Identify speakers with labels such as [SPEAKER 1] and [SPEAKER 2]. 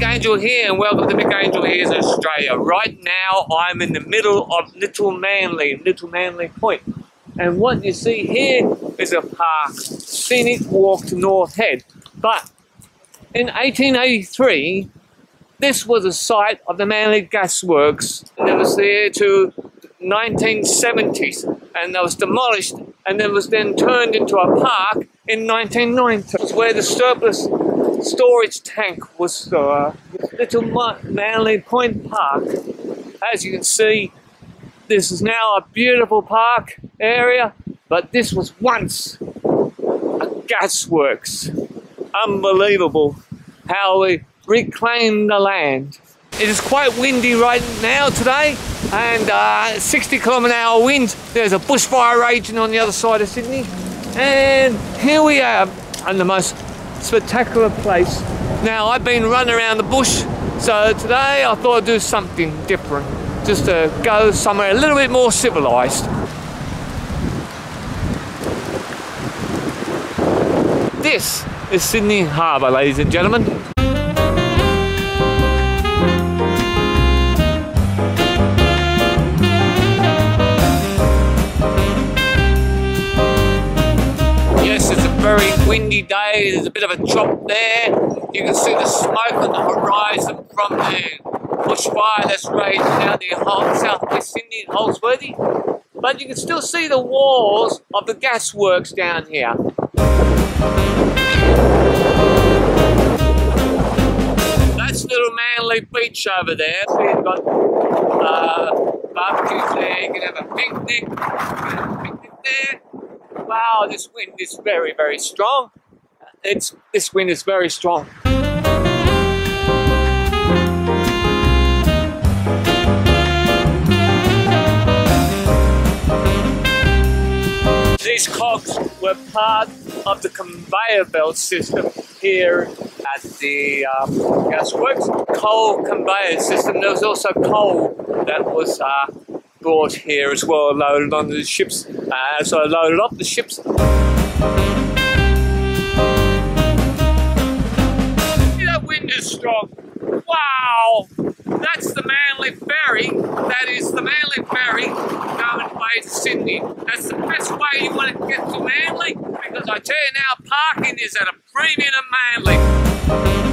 [SPEAKER 1] Mick Angel here and welcome to Mick Angelhere's Australia. Right now I'm in the middle of Little Manly, Little Manly Point. And what you see here is a park, scenic walk to North Head. But in 1883, this was a site of the Manly Gasworks. And it was there to 1970s and that was demolished and then was then turned into a park in 1990. It was where the surplus storage tank was uh, Little Manly Point Park. As you can see, this is now a beautiful park area, but this was once a gasworks. Unbelievable how we reclaimed the land. It is quite windy right now today, and uh, 60 kilometre hour wind. There's a bushfire raging on the other side of Sydney, and here we are in the most spectacular place. Now, I've been running around the bush, so today I thought I'd do something different, just to go somewhere a little bit more civilised. This is Sydney Harbour, ladies and gentlemen. Windy day. There's a bit of a chop there. You can see the smoke on the horizon from the bushfire that's raging down the southwest Sydney and Holsworthy. But you can still see the walls of the gasworks down here. That's Little Manly Beach over there. So you've got uh, barbecues there, you can have a picnic, a picnic there. Wow, this wind is very, very strong. It's this wind is very strong. These cogs were part of the conveyor belt system here at the um, gasworks. Coal conveyor system. There was also coal that was uh, brought here as well, loaded onto the ships. Uh, so I loaded up the ships. See that wind is strong. Wow! That's the Manly Ferry. That is the Manly Ferry going away to Sydney. That's the best way you want to get to Manly because I tell you now, parking is at a premium of Manly.